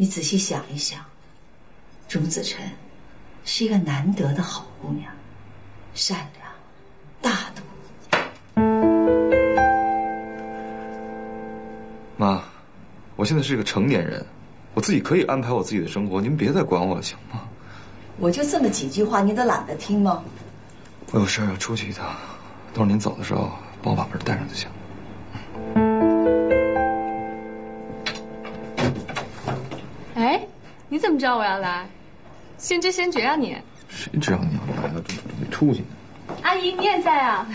你仔细想一想，朱子辰是一个难得的好姑娘，善良、大度。妈，我现在是个成年人，我自己可以安排我自己的生活，您别再管我了，行吗？我就这么几句话，你都懒得听吗？我有事要出去一趟，等会儿您走的时候帮我把门带上就行。怎么知道我要来？先知先觉啊你！谁知道你要来了，这没出息呢。阿姨你也在啊？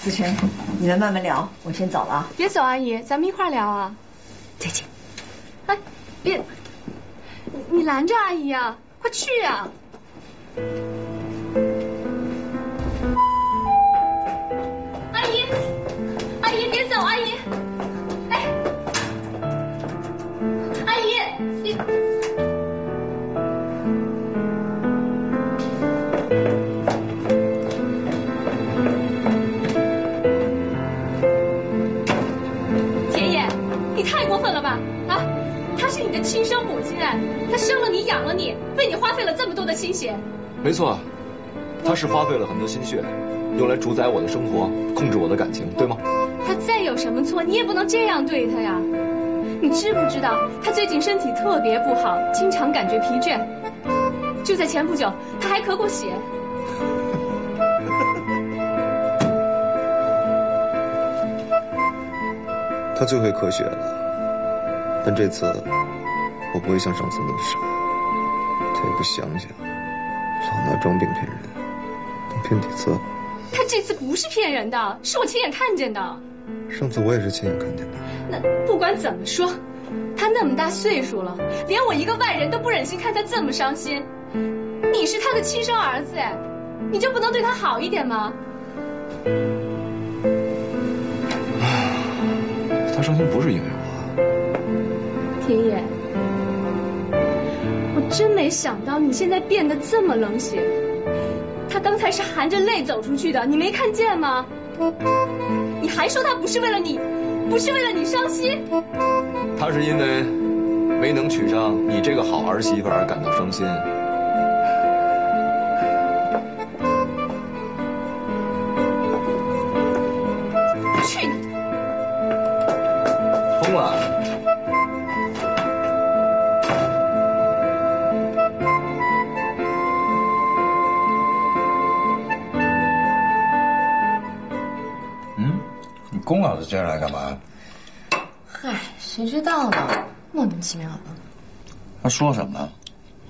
子晨，你们慢慢聊，我先走了啊。别走，阿姨，咱们一块儿聊啊。再见。哎，别，你你拦着阿姨啊！快去啊！阿姨，阿姨别走，阿姨！哎，阿姨，你。亲生母亲哎，她生了你，养了你，为你花费了这么多的心血。没错，她是花费了很多心血，用来主宰我的生活，控制我的感情，对吗？她再有什么错，你也不能这样对她呀！你知不知道，她最近身体特别不好，经常感觉疲倦。就在前不久，她还咳过血。他最会咳血了，但这次我不会像上次那么傻，他也不想想，老拿装病骗人，能骗几次？他这次不是骗人的，是我亲眼看见的。上次我也是亲眼看见的。那不管怎么说，他那么大岁数了，连我一个外人都不忍心看他这么伤心。你是他的亲生儿子哎，你就不能对他好一点吗？他伤心不是因为我，田野，我真没想到你现在变得这么冷血。他刚才是含着泪走出去的，你没看见吗？你还说他不是为了你，不是为了你伤心？他是因为没能娶上你这个好儿媳妇而感到伤心。来干嘛？嗨，谁知道呢？莫名其妙的，他说什么？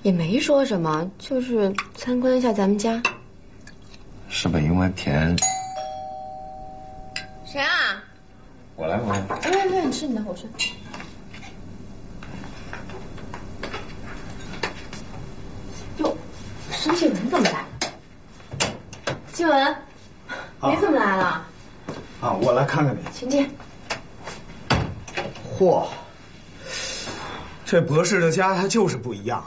也没说什么，就是参观一下咱们家。是不是因为田？谁啊？我来，我来。哎，没有，你吃你的，我吃。哟，孙继文怎么来了？继文，看看你。请进。嚯，这博士的家他就是不一样，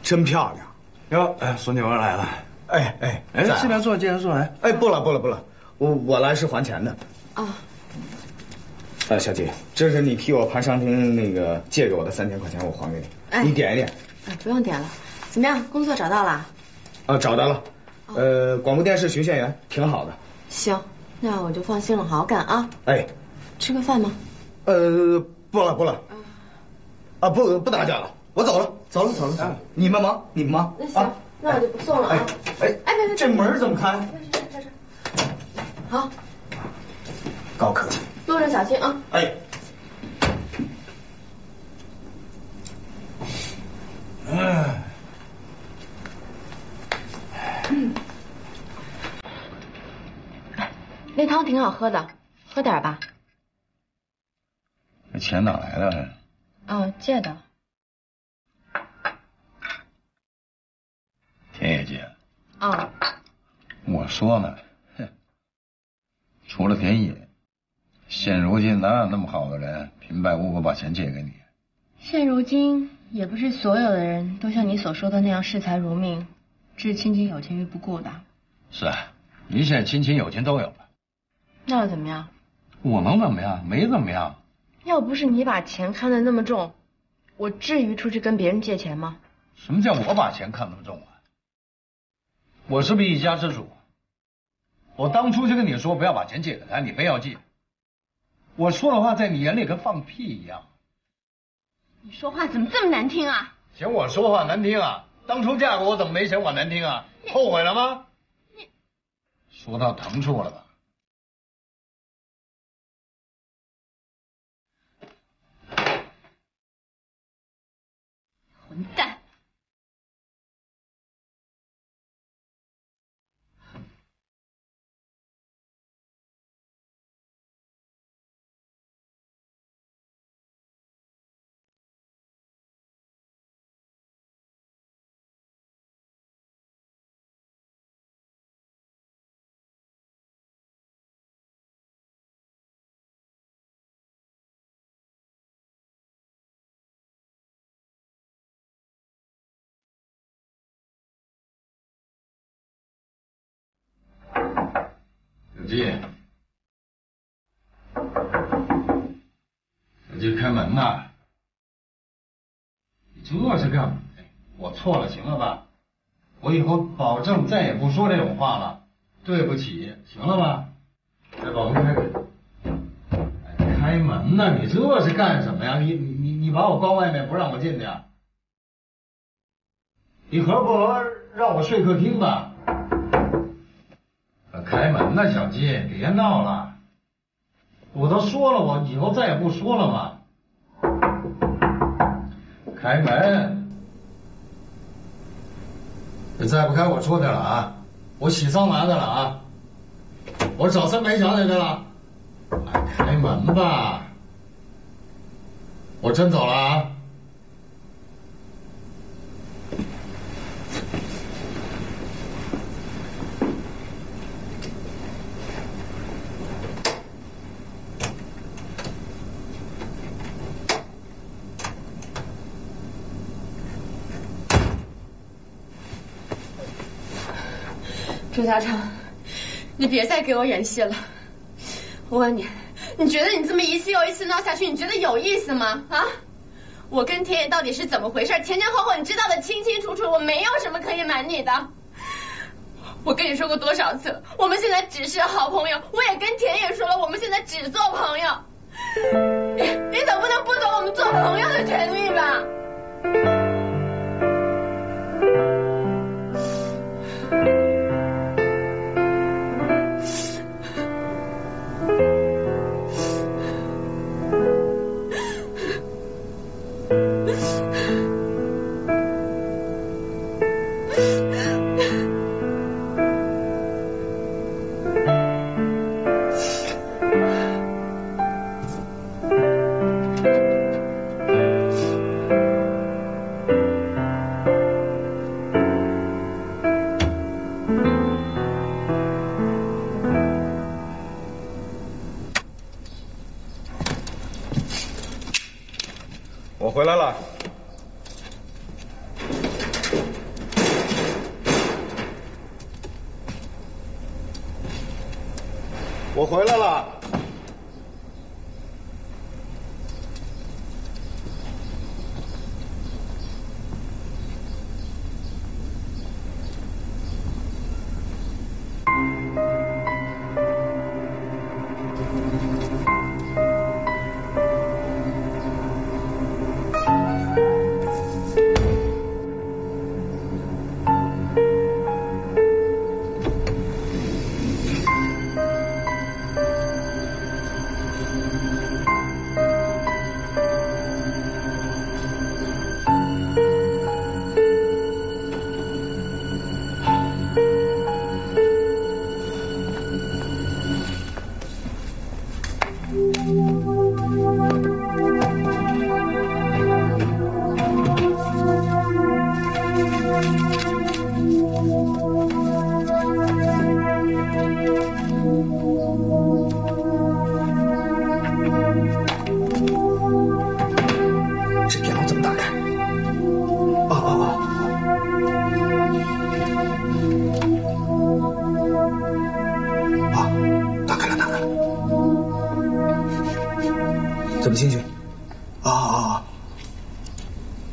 真漂亮。哟，哎，孙继文来了。哎哎哎，进来坐，进来坐来。哎，不了不了不了，我我来是还钱的。啊，哎，小姐，这是你替我盘商厅那个借给我的三千块钱，我还给你，哎你点一点。哎，不用点了。怎么样，工作找到了？啊，找到了，呃，广播电视巡线员，挺好的。行，那我就放心了，好好干啊。哎，吃个饭吗？呃，不了不了，啊不不打搅了，我走了走了走了走了，你们忙你们忙那行，啊。那我就不送了哎啊。哎哎别别这门怎么开？好，高科技。路上小心啊。哎，那汤挺好喝的，喝点吧。这钱哪来的？哦，借的。田野姐，哦，我说呢，哼，除了田野，现如今哪有那么好的人平白无故把钱借给你？现如今也不是所有的人都像你所说的那样视财如命，置亲情友情于不顾的。是啊，您现在亲情友情都有了，那又怎么样？我能怎么样？没怎么样。要不是你把钱看得那么重，我至于出去跟别人借钱吗？什么叫我把钱看那么重啊？我是不是一家之主？我当初就跟你说不要把钱借给他，你非要借。我说的话在你眼里跟放屁一样。你说话怎么这么难听啊？嫌我说话难听啊？当初嫁给我怎么没嫌我难听啊？后悔了吗？你说到疼处了吧？混蛋！小季，小季，开门呐！你这是干嘛？我错了，行了吧？我以后保证再也不说这种话了。对不起，行了吧？再保证开门。开门呐！你这是干什么呀？你你你你把我关外面不让我进去？你合不合让我睡客厅吧？开门呐，小季，别闹了！我都说了，我以后再也不说了嘛。开门！你再不开，我出去了啊！我洗桑拿去了啊！我找三陪小姐去了。开门吧！我真走了啊！周家昌，你别再给我演戏了。我问你，你觉得你这么一次又一次闹下去，你觉得有意思吗？啊？我跟田野到底是怎么回事？前前后后你知道的清清楚楚，我没有什么可以瞒你的。我跟你说过多少次，我们现在只是好朋友。我也跟田野说了，我们现在只做朋友。你你总不能剥夺我们做朋友的权利吧？怎么进去？啊啊啊！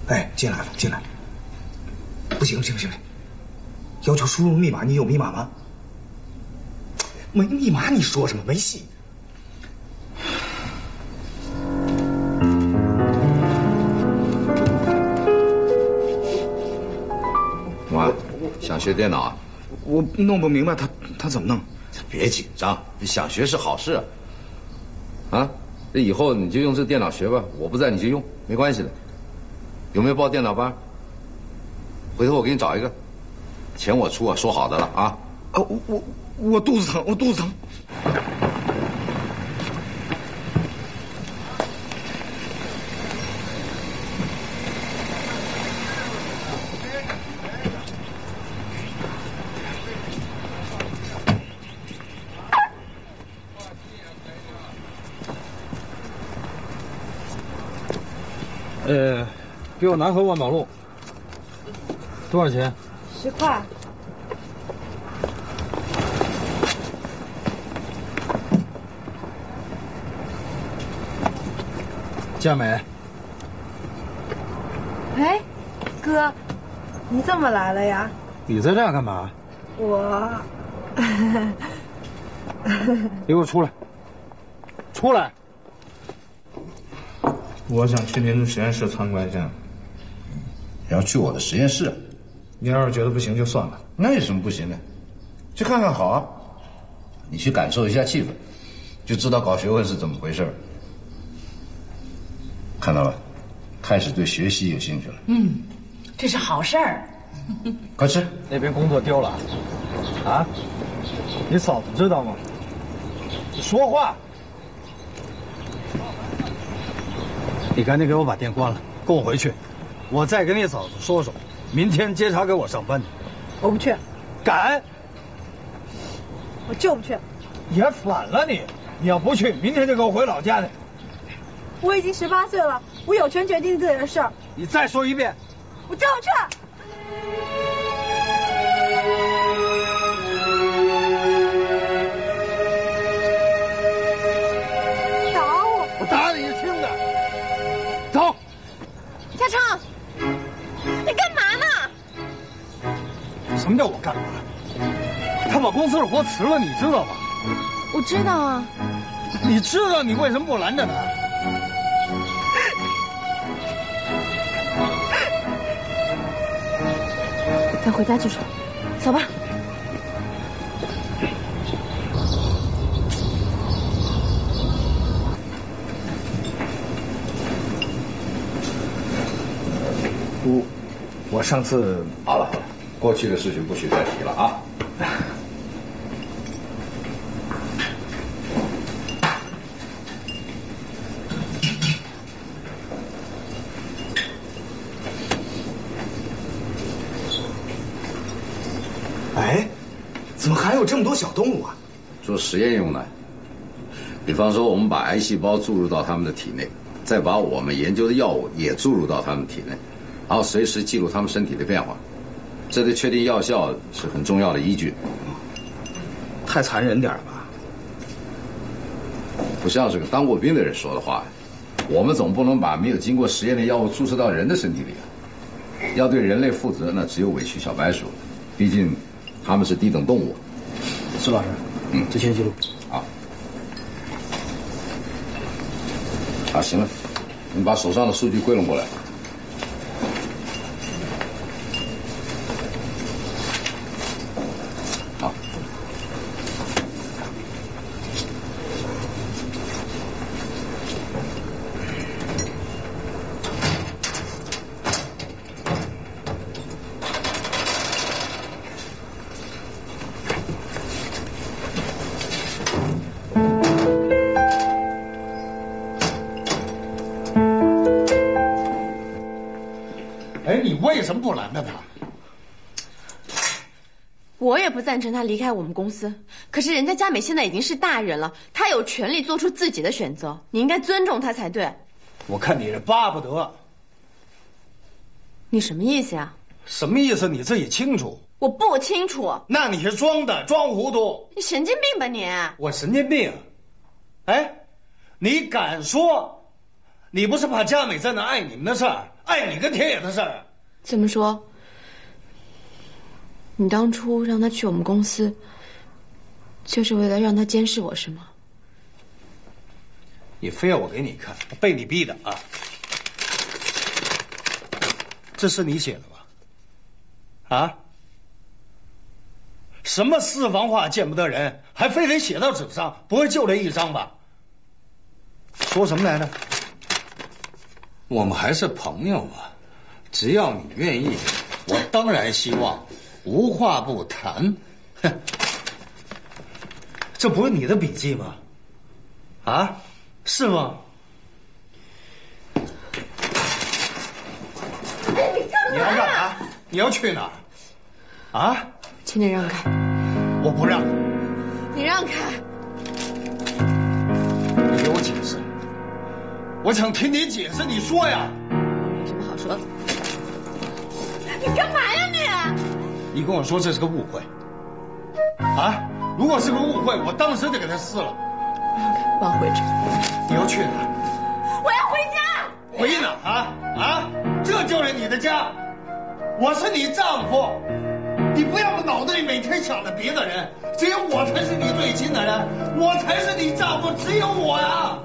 哎进来了，进来了。不行不行不行，要求输入密码，你有密码吗？没密码，你说什么？没戏。妈，想学电脑啊？我弄不明白他他怎么弄。别紧张，你想学是好事啊。啊，这以后你就用这电脑学吧，我不在你就用，没关系的。有没有报电脑班？回头我给你找一个，钱我出啊，说好的了啊。啊，我我我肚子疼，我肚子疼。给我南河万宝路，多少钱？十块。佳美，哎，哥，你怎么来了呀？你在这儿干嘛？我，你 给我出来！出来！我想去您的实验室参观一下。你要去我的实验室？你要是觉得不行就算了。那有什么不行的？去看看好啊！你去感受一下气氛，就知道搞学问是怎么回事看到了，开始对学习有兴趣了。嗯，这是好事儿。快吃！那边工作丢了，啊？你嫂子知道吗？你说话！你赶紧给我把店关了，跟我回去，我再跟你嫂子说说，明天接茬给我上班去。我不去。敢！我就不去。也反了你！你要不去，明天就给我回老家去。我已经十八岁了，我有权决定自己的事儿。你再说一遍！我就不去。么叫我干嘛？他把公司的活辞了，你知道吗？我知道啊。你知道你为什么不拦着他？咱回家去说，走吧。我我上次好了好了，过去的事情不许再提了啊！哎，怎么还有这么多小动物啊？做实验用的。比方说，我们把癌细胞注入到他们的体内，再把我们研究的药物也注入到他们体内，然后随时记录他们身体的变化，这对确定药效是很重要的依据。太残忍点了吧？不像是个当过兵的人说的话。我们总不能把没有经过实验的药物注射到人的身体里啊！要对人类负责，那只有委屈小白鼠。毕竟，他们是低等动物。苏老师，嗯，执行记录。好。啊，行了，你把手上的数据归拢过来。不赞成他离开我们公司，可是人家佳美现在已经是大人了，她有权利做出自己的选择，你应该尊重她才对。我看你是巴不得。你什么意思呀？什么意思？你自己清楚。我不清楚。那你是装的，装糊涂。你神经病吧你？我神经病。哎，你敢说？你不是怕佳美在那碍你们的事儿，碍你跟田野的事儿啊？怎么说？你当初让他去我们公司，就是为了让他监视我，是吗？你非要我给你看，被你逼的啊！这是你写的吧？啊？什么私房话见不得人，还非得写到纸上？不会就这一张吧？说什么来着？我们还是朋友啊，只要你愿意，我当然希望无话不谈。哼，这不是你的笔记吗？啊，是吗？你要干嘛？你要去哪儿？啊？请你让开！我不让。你让开！你给我解释。我想听你解释，你说呀。没什么好说的。你干嘛呀你？你跟我说这是个误会。啊？如果是个误会，我当时就给他撕了。我要回去。你要去哪儿？我要回家。回哪儿啊？啊？这就是你的家。我是你丈夫。你不要脑子里每天想着别的人，只有我才是你最亲的人，我才是你丈夫，只有我呀。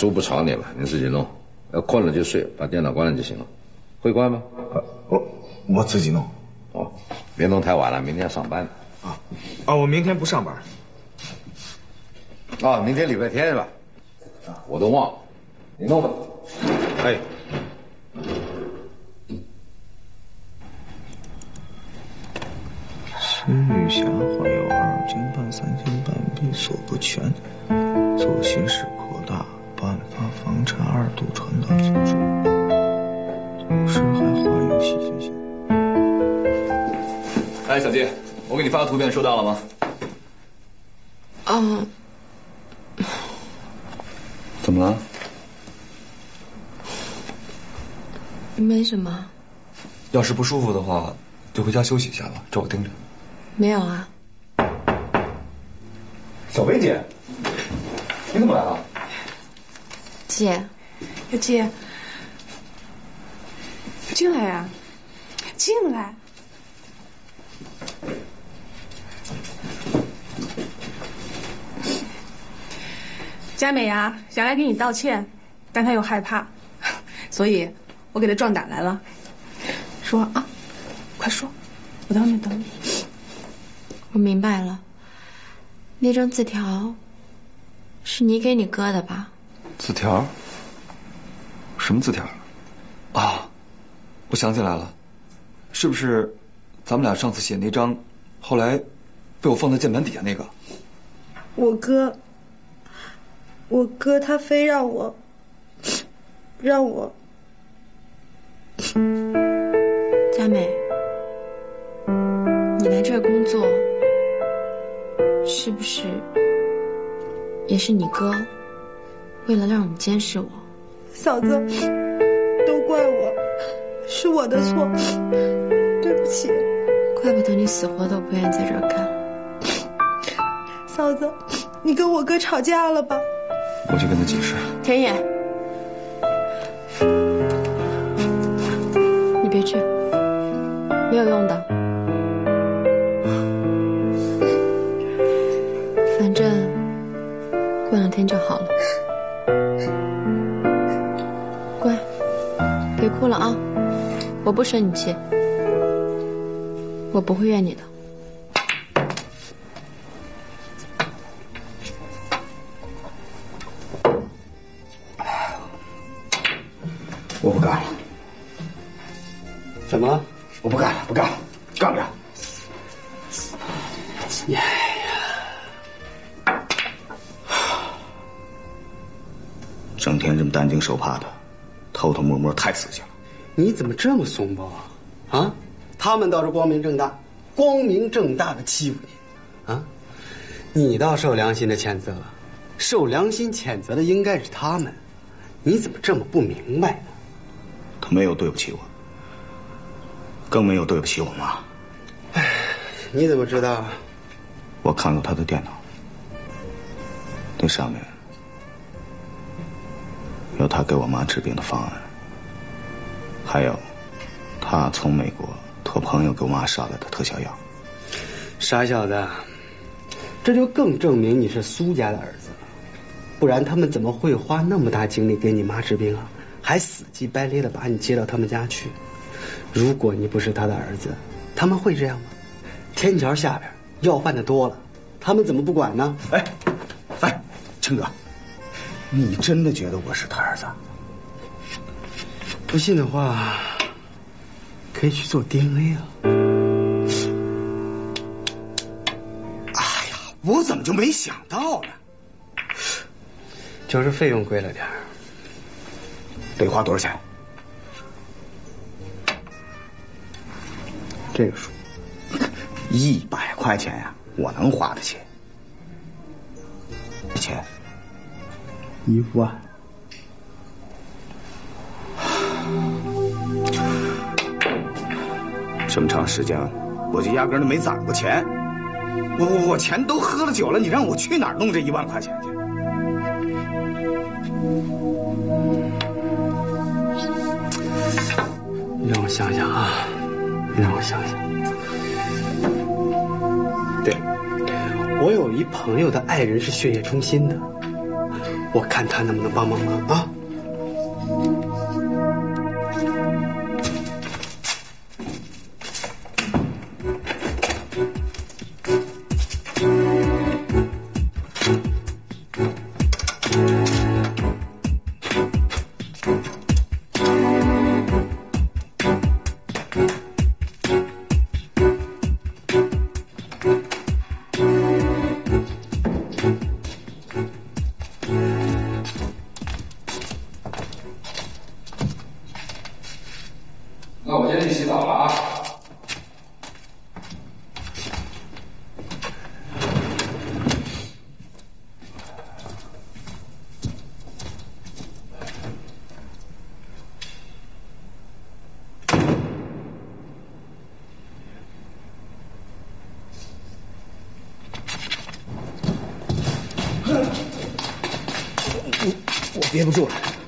书不吵你了，你自己弄。要困了就睡，把电脑关了就行了。会关吗？啊我我自己弄。哦，别弄太晚了，明天要上班。啊啊！我明天不上班。啊，明天礼拜天是吧？啊，我都忘了，你弄吧。哎。孙玉霞怀有二斤半、三斤半闭锁不全，做形式扩大。颁发房产二度传导组织，同时还怀有细菌性。哎，小季，我给你发的图片收到了吗？嗯。怎么了？没什么。要是不舒服的话，就回家休息一下吧，这我盯着。没有啊。小薇姐，你怎么来了？姐，姐，进来呀，进来。佳美呀，想来给你道歉，但她又害怕，所以我给她壮胆来了。说啊，快说，我在外面等你。我明白了，那张字条是你给你哥的吧？字条？什么字条？啊，我想起来了，是不是咱们俩上次写那张，后来被我放在键盘底下那个？我哥，我哥他非让我，让我。佳美，你来这儿工作，是不是也是你哥为了让你监视我？嫂子，都怪我，是我的错，对不起。怪不得你死活都不愿意在这儿干。嫂子，你跟我哥吵架了吧？我去跟他解释。田野，哭了啊！我不生你气，我不会怨你的。我不干了。怎么了？我不干了，不干了，干不了？哎整天这么担惊受怕的，偷偷摸摸太刺激了。你怎么这么怂包啊？啊？他们倒是光明正大，光明正大的欺负你，啊？你倒受良心的谴责了，受良心谴责的应该是他们，你怎么这么不明白呢？他没有对不起我，更没有对不起我妈。哎你怎么知道？我看过他的电脑，那上面有他给我妈治病的方案，还有他从美国托朋友给我妈捎来的特效药。傻小子，这就更证明你是苏家的儿子了，不然他们怎么会花那么大精力给你妈治病啊？还死乞白赖的把你接到他们家去。如果你不是他的儿子，他们会这样吗？天桥下边要饭的多了，他们怎么不管呢？哎，哎，陈哥，你真的觉得我是他儿子？不信的话，可以去做 DNA 啊。哎呀，我怎么就没想到呢？就是费用贵了点儿。得花多少钱？这个数，一百块钱呀，我能花得起。钱，一万。这么长时间，我就压根儿都没攒过钱。我我我钱都喝了酒了，你让我去哪儿弄这一万块钱去？让我想想啊，让我想想。对，我有一朋友的爱人是血液中心的，我看他能不能帮帮忙啊。憋不住了。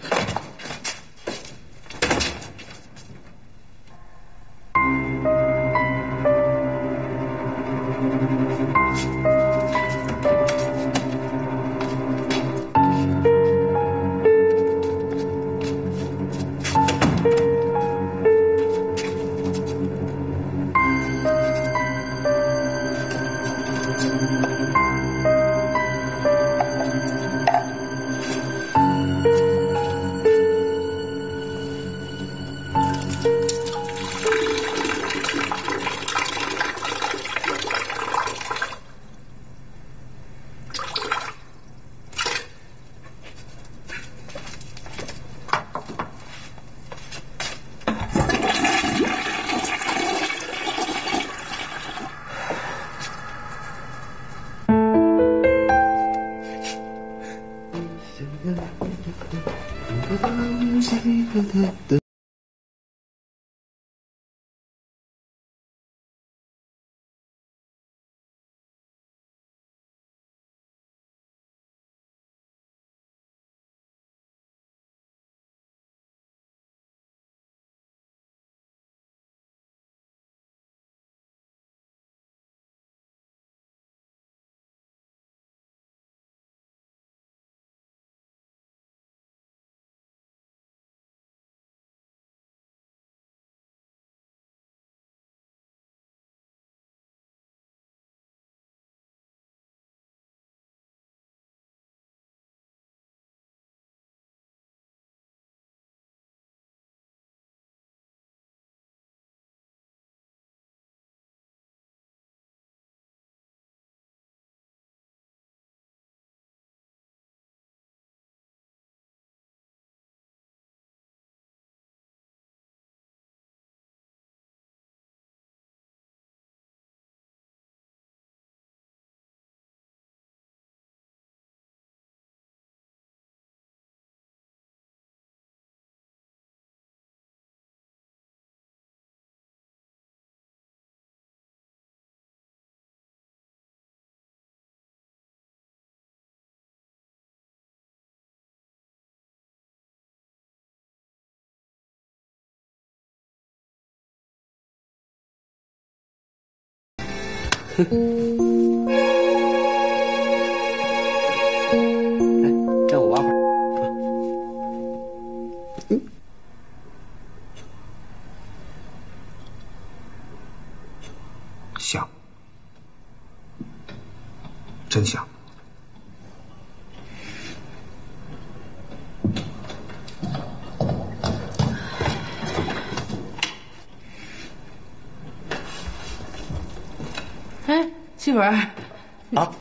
哼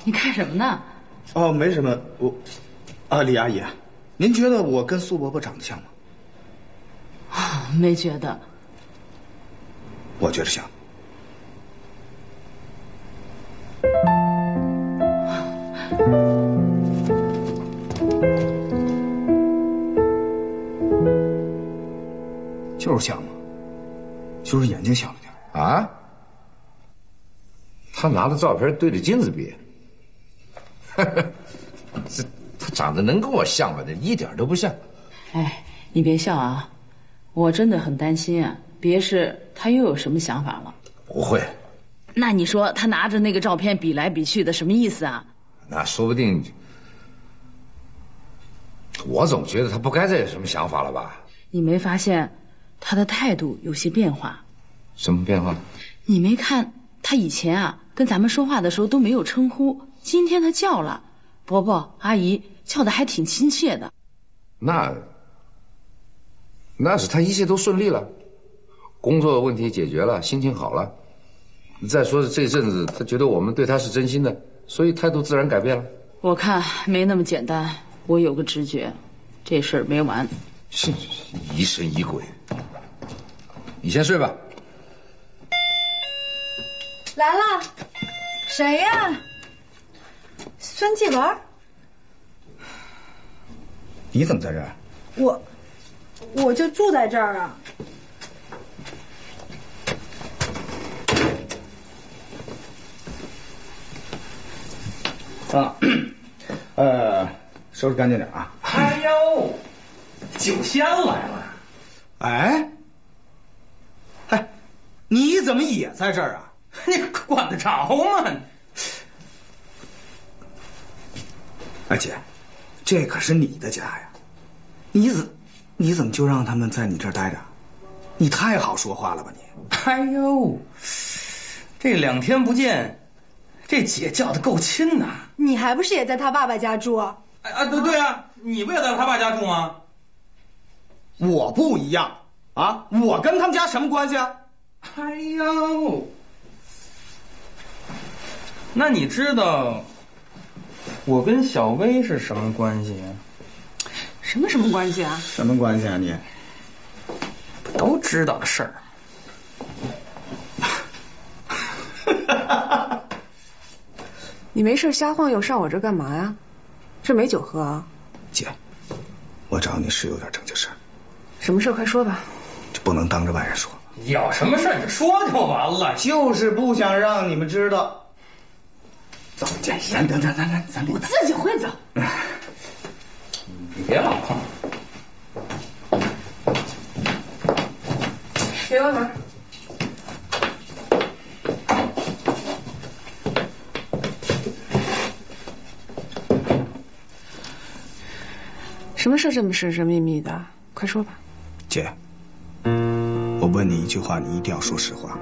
你看什么呢？哦，没什么，我，啊，李阿姨，您觉得我跟苏伯伯长得像吗？没觉得。我觉得像。就是像嘛，就是眼睛小了点啊。他拿着照片对着镜子比，这他长得能跟我像吗？这一点都不像。哎，你别笑啊，我真的很担心啊，别是他又有什么想法了。不会，那你说他拿着那个照片比来比去的，什么意思啊？那说不定，我总觉得他不该再有什么想法了吧？你没发现他的态度有些变化？什么变化？你没看他以前啊跟咱们说话的时候都没有称呼，今天他叫了伯伯、阿姨，叫的还挺亲切的。那那是他一切都顺利了，工作问题解决了，心情好了。再说这阵子他觉得我们对他是真心的，所以态度自然改变了。我看没那么简单，我有个直觉，这事儿没完。是疑神疑鬼。你先睡吧。来了，谁呀？孙继文。你怎么在这儿？我，我就住在这儿啊。啊，呃，收拾干净点啊。哎呦，酒仙来了！哎，哎，你怎么也在这儿啊？你管得着吗？哎姐，这可是你的家呀，你怎你怎么就让他们在你这儿待着？你太好说话了吧你！哎呦，这两天不见，这姐叫的够亲呐！你还不是也在他爸爸家住？哎啊，对对啊，你不也在他爸家住吗？我不一样啊，我跟他们家什么关系啊？哎呦，那你知道我跟小薇是什么关系？什么什么关系啊？什么关系啊你？都知道的事儿。你没事瞎晃悠上我这干嘛呀？这没酒喝啊？姐，我找你是有点正经事儿，什么事快说吧。这不能当着外人说。有什么事你就说就完了。就是不想让你们知道。走，姐，咱咱咱咱咱咱我自己会走。你别老碰。别关门。什么事这么神神秘秘的？快说吧。姐，我问你一句话，你一定要说实话。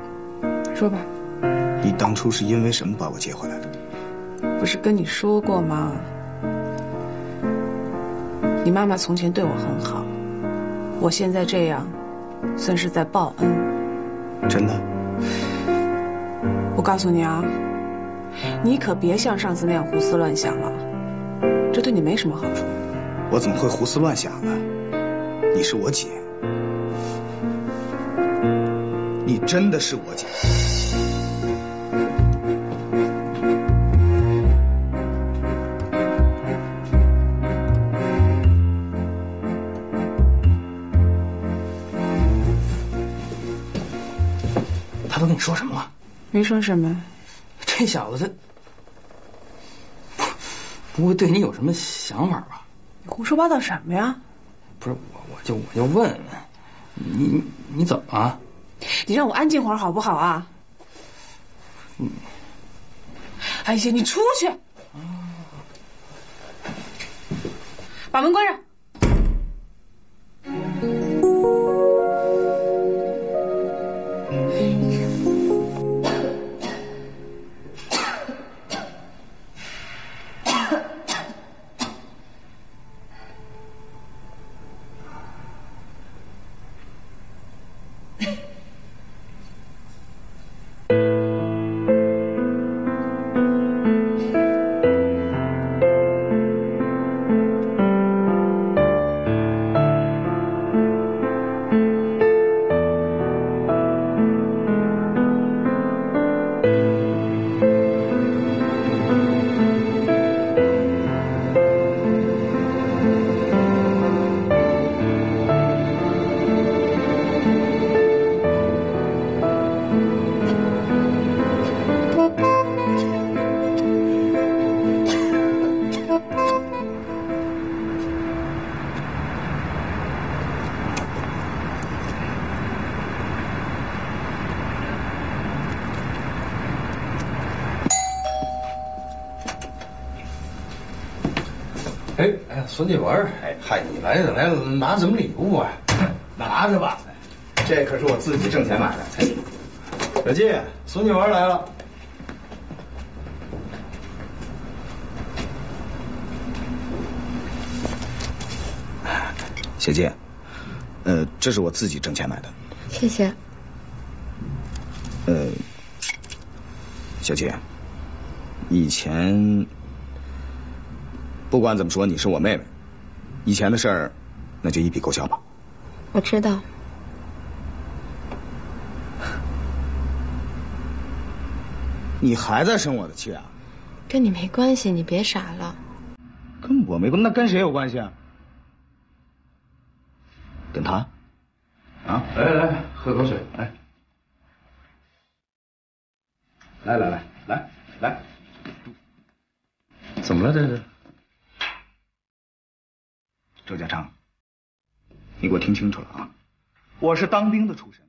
说吧。你当初是因为什么把我接回来的？不是跟你说过吗？你妈妈从前对我很好，我现在这样，算是在报恩。真的？我告诉你啊，你可别像上次那样胡思乱想了，这对你没什么好处。我怎么会胡思乱想呢？你是我姐，你真的是我姐。跟你说什么了？没说什么。这小子他不会对你有什么想法吧？你胡说八道什么呀？不是我，我就我就问问你，你怎么了？你让我安静会儿好不好啊？嗯。哎呀，你出去！把门关上。孙继文，哎嗨，你来来拿什么礼物啊？拿着吧，这可是我自己挣钱买的。小季，孙继文来了。小季，呃，这是我自己挣钱买的。谢谢。呃，小季，以前不管怎么说，你是我妹妹，以前的事儿，那就一笔勾销吧。我知道。你还在生我的气啊？跟你没关系，你别傻了。跟我没关，那跟谁有关系啊？跟他？啊？来来来，喝口水，来。来来来来来，怎么了这是？周家昌，你给我听清楚了啊！我是当兵的出身，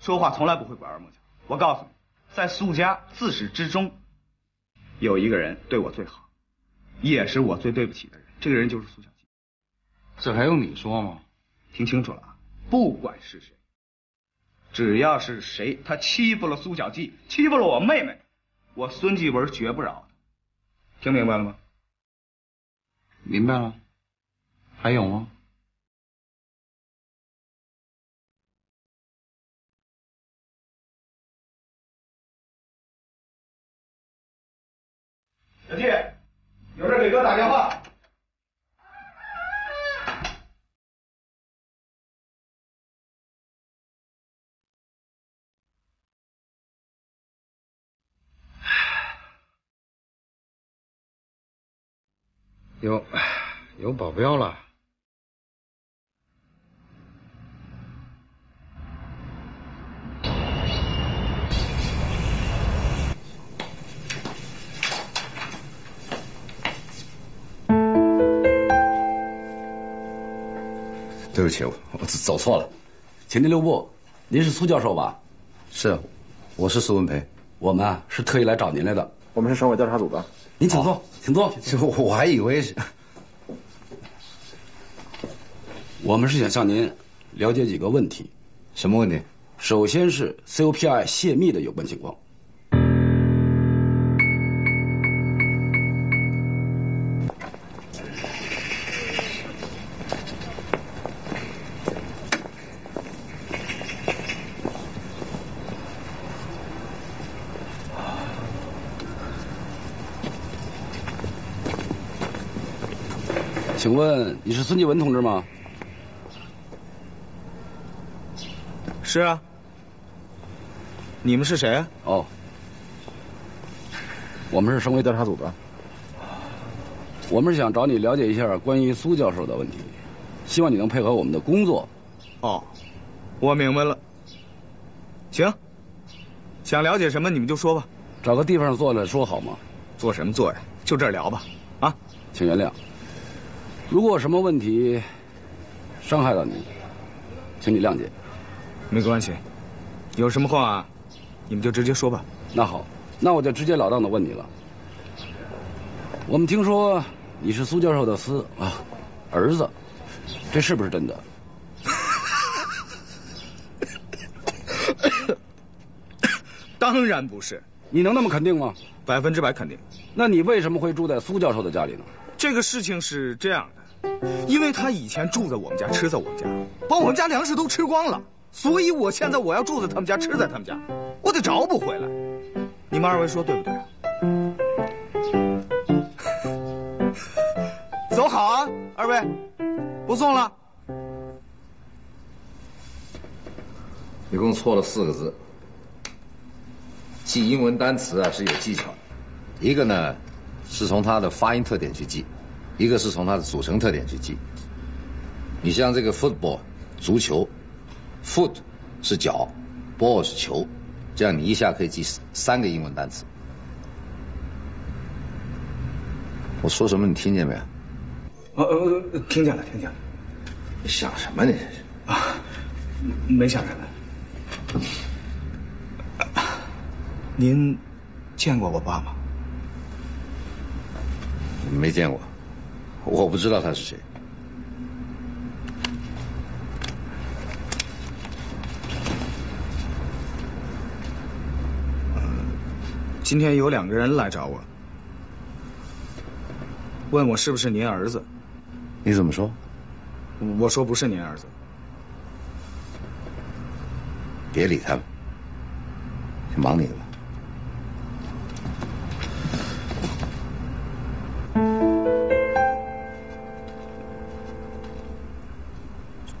说话从来不会拐弯抹角。我告诉你，在苏家自始至终，有一个人对我最好，也是我最对不起的人。这个人就是苏小静。这还用你说吗？听清楚了啊！不管是谁，只要是谁，他欺负了苏小季，欺负了我妹妹，我孙继文绝不饶他。听明白了吗？明白了。还有吗？小弟，有事给哥打电话。有有保镖了。对不起，我我走错了。请您留步，您是苏教授吧？是，我是苏文培。我们啊是特意来找您来的。我们是省委调查组的。您请坐，请坐。我还以为是。我们是想向您了解几个问题。什么问题？首先是 COPI 泄密的有关情况。请问你是孙继文同志吗？是啊。你们是谁啊？哦，我们是省委调查组的。我们是想找你了解一下关于苏教授的问题，希望你能配合我们的工作。哦，我明白了。行，想了解什么你们就说吧。找个地方坐着说好吗？坐什么坐呀？就这儿聊吧。啊，请原谅。如果有什么问题伤害到你，请你谅解。没关系，有什么话你们就直接说吧。那好，那我就直截了当的问你了。我们听说你是苏教授的私啊儿子，这是不是真的？当然不是。你能那么肯定吗？百分之百肯定。那你为什么会住在苏教授的家里呢？这个事情是这样的，因为他以前住在我们家，吃在我们家，把我们家粮食都吃光了，所以我现在我要住在他们家，吃在他们家，我得找补回来。你们二位说对不对？走好啊，二位，不送了。一共错了四个字。记英文单词啊是有技巧的，一个呢是从它的发音特点去记，一个是从它的组成特点去记。你像这个 football 足球，foot 是脚，ball 是球，这样你一下可以记三个英文单词。我说什么你听见没有？呃呃，听见了，听见了。你想什么你？啊，没想什么。您见过我爸吗？没见过，我不知道他是谁。今天有两个人来找我，问我是不是您儿子。你怎么说？我说不是您儿子。别理他们，去忙你的吧。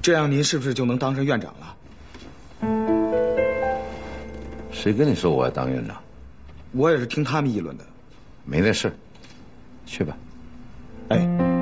这样您是不是就能当上院长了？谁跟你说我要当院长？我也是听他们议论的。没那事，去吧。哎。